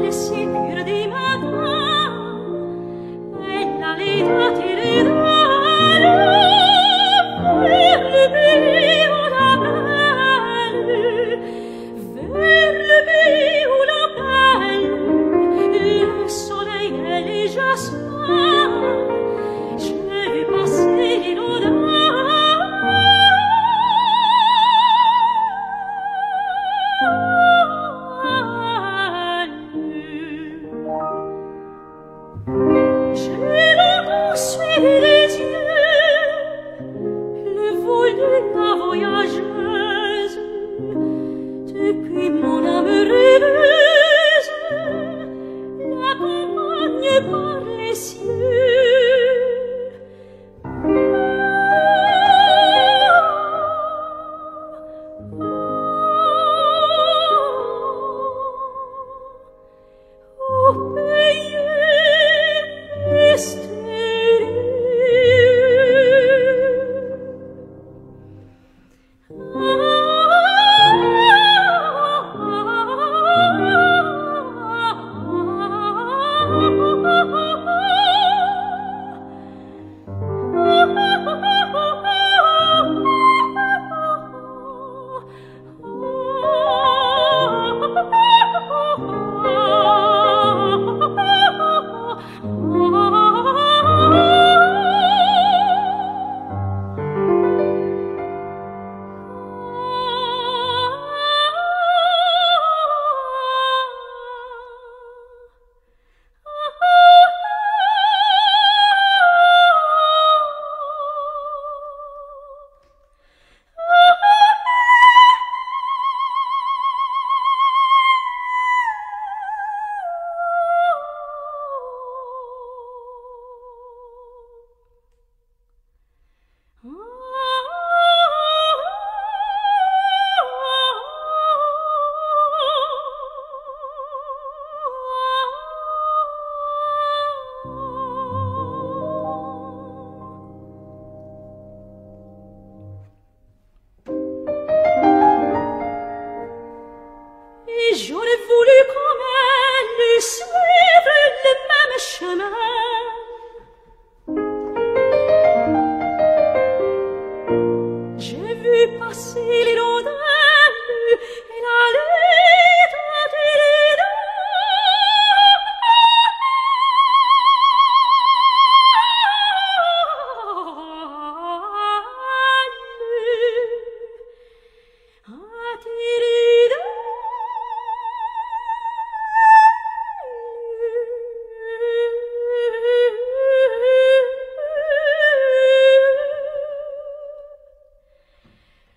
amore si perde in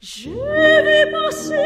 Je vais passer